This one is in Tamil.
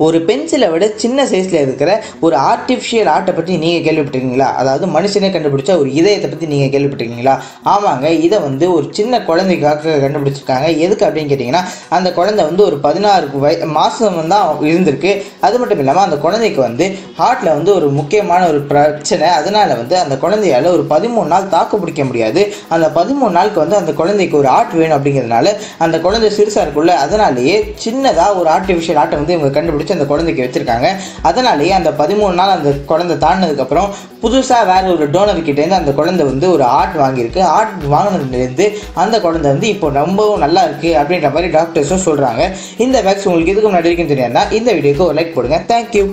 ஒரு பென்சிலை விட சின்ன சைஸில் இருக்கிற ஒரு ஆர்டிஃபிஷியல் ஆர்ட்டை பற்றி நீங்கள் கேள்விப்பட்டிருக்கீங்களா? அதாவது மனுஷனே கண்டுபிடிச்ச ஒரு இதயத்தை பற்றி நீங்கள் கேள்விப்பட்டிருக்கீங்களா? ஆமாங்க இதை வந்து ஒரு சின்ன குழந்தைக்காக கண்டுபிடிச்சிருக்காங்க. எதுக்கு அப்படின்னு கேட்டிங்கன்னா அந்த குழந்தை வந்து ஒரு பதினாறு வய மாதம் தான் இருந்திருக்கு. அது மட்டும் இல்லாமல் அந்த குழந்தைக்கு வந்து ஹார்ட்டில் வந்து ஒரு முக்கியமான ஒரு பிரச்சனை. அதனால் வந்து அந்த குழந்தையால் ஒரு பதிமூணு நாள் தாக்கு பிடிக்க முடியாது. அந்த பதிமூணு நாளுக்கு வந்து அந்த குழந்தைக்கு ஒரு ஆர்ட் வேணும் அப்படிங்கிறதுனால அந்த குழந்தை சிறுசாக இருக்குள்ள அதனாலேயே சின்னதாக ஒரு ஆர்டிஃபிஷியல் ஆர்ட்டை வந்து இவங்க கண்டுபிடிச்சு அந்த குழந்தைக்கு வச்சுருக்காங்க. அதனாலேயே அந்த பதிமூணு நாள் அந்த குழந்தை தாண்டினதுக்கப்புறம் புதுசாக வேறு ஒரு டோனர் கிட்டேருந்து அந்த குழந்தை வந்து ஒரு ஆர்ட் வாங்கியிருக்கு. ஆர்ட் வாங்கினதுலேருந்து அந்த குழந்தை வந்து இப்போ ரொம்பவும் நல்லா இருக்குது அப்படின்ற மாதிரி டாக்டர்ஸும் சொல்கிறாங்க இந்த வேக்ஸ் உங்களுக்கு எதுக்கு முன்னாடி இருக்குன்னு தெரியாதுன்னா இந்த வீடியோக்கு ஒரு லைக் போடுங்க. தேங்க்யூ